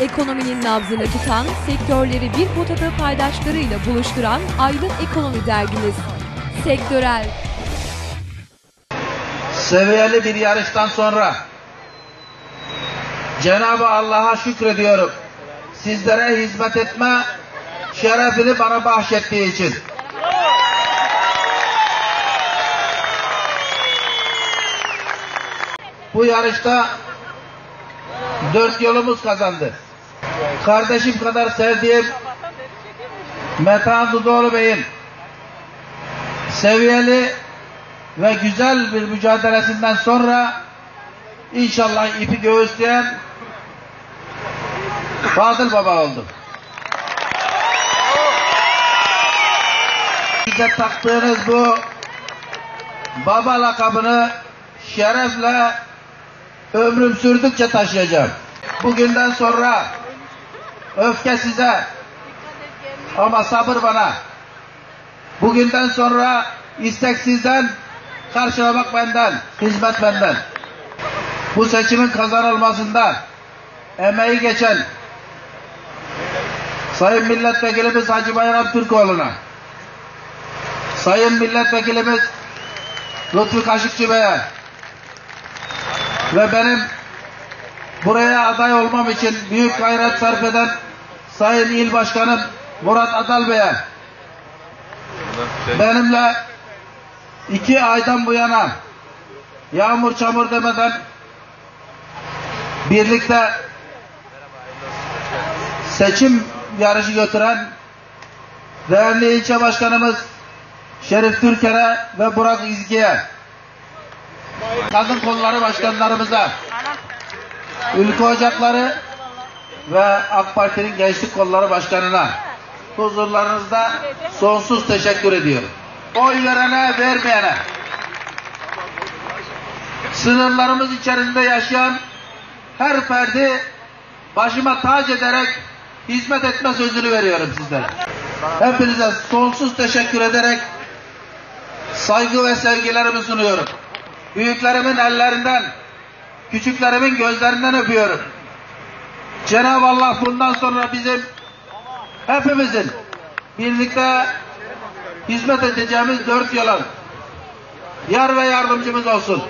Ekonominin nabzını tutan, sektörleri bir potada paydaşlarıyla buluşturan Aydın Ekonomi Dergimiz. Sektörel, seviyeli bir yarıştan sonra Cenab-ı Allah'a şükrediyorum. Sizlere hizmet etme şerefini bana bahşettiği için. Bu yarışta dört yolumuz kazandı. Kardeşim kadar sevdiğim Metehan Dudoğlu Bey'in seviyeli ve güzel bir mücadelesinden sonra inşallah ipi göğüsleyen Fadıl Baba oldu. Size taktığınız bu baba lakabını şerefle ömrüm sürdükçe taşıyacağım. Bugünden sonra öfke size ama sabır bana. Bugünden sonra istek sizden, karşılamak benden, hizmet benden. Bu seçimin kazanılmasında emeği geçen Sayın Milletvekilimiz Hacı Bayram Türkoğlu'na, Sayın Milletvekilimiz Lütfü Kaşıkçı Bey'e ve benim buraya aday olmam için büyük gayret sarf eden Sayın İl Başkanım Murat Adal Bey'e benimle iki aydan bu yana yağmur çamur demeden birlikte seçim yarışı götüren değerli ilçe başkanımız Şerif Türker'e ve Burak İzgi'ye kadın kolları başkanlarımıza ülke ocakları ve AK Parti'nin gençlik kolları başkanına huzurlarınızda sonsuz teşekkür ediyorum. Oy verene vermeyene sınırlarımız içerisinde yaşayan her ferdi başıma tac ederek hizmet etme sözünü veriyorum sizlere. Hepinize sonsuz teşekkür ederek saygı ve sevgilerimi sunuyorum. Büyüklerimin ellerinden, küçüklerimin gözlerinden öpüyorum. Cenab-ı Allah bundan sonra bizim hepimizin birlikte hizmet edeceğimiz dört yolun yar ve yardımcımız olsun.